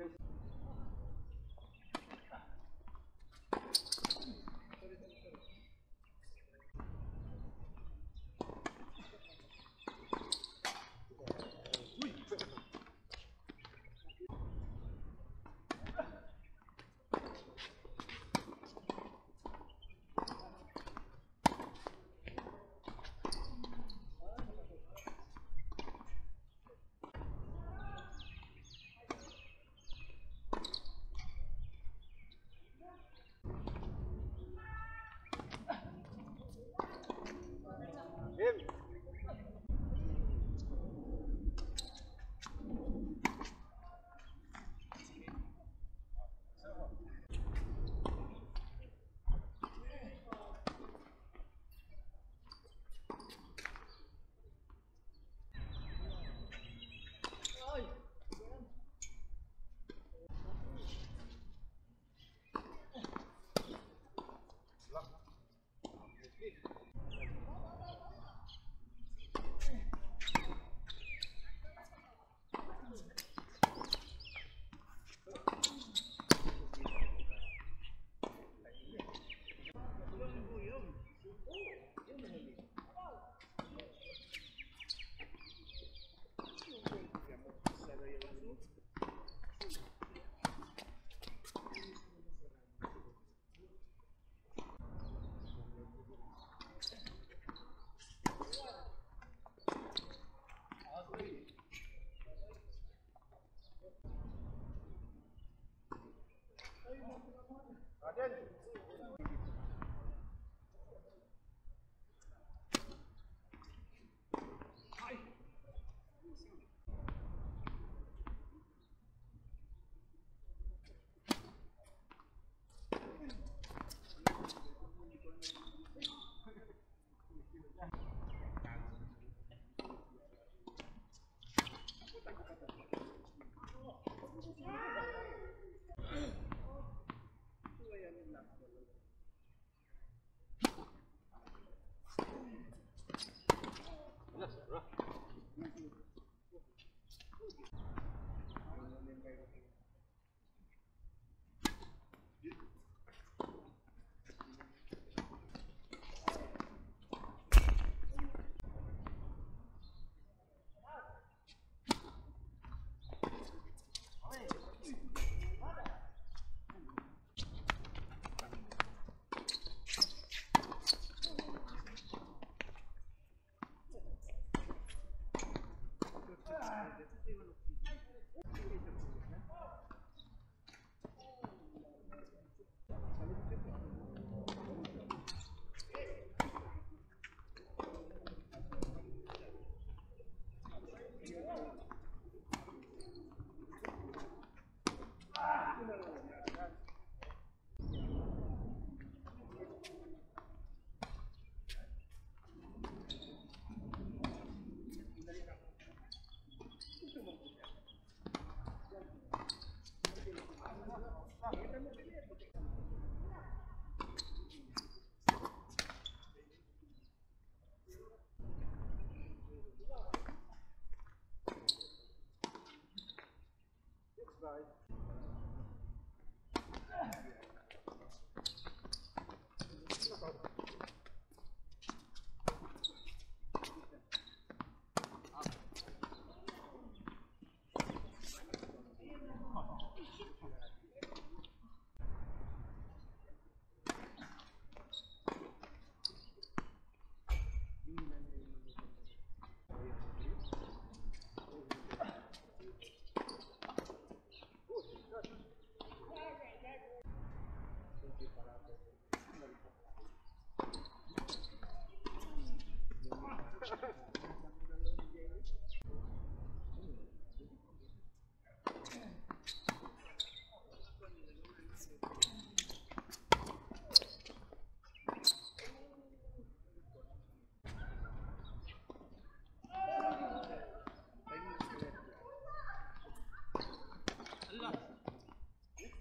Okay.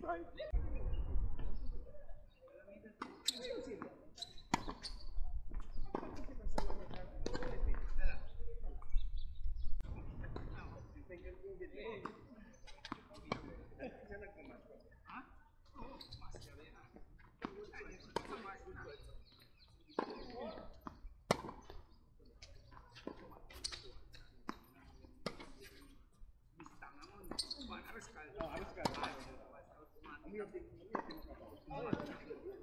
Vai. Alles geil. Ja, alles geil. 아무나 빼고 아무나 빼고